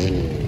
Mm-hmm.